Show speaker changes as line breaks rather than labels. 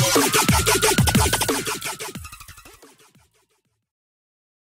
Let's go.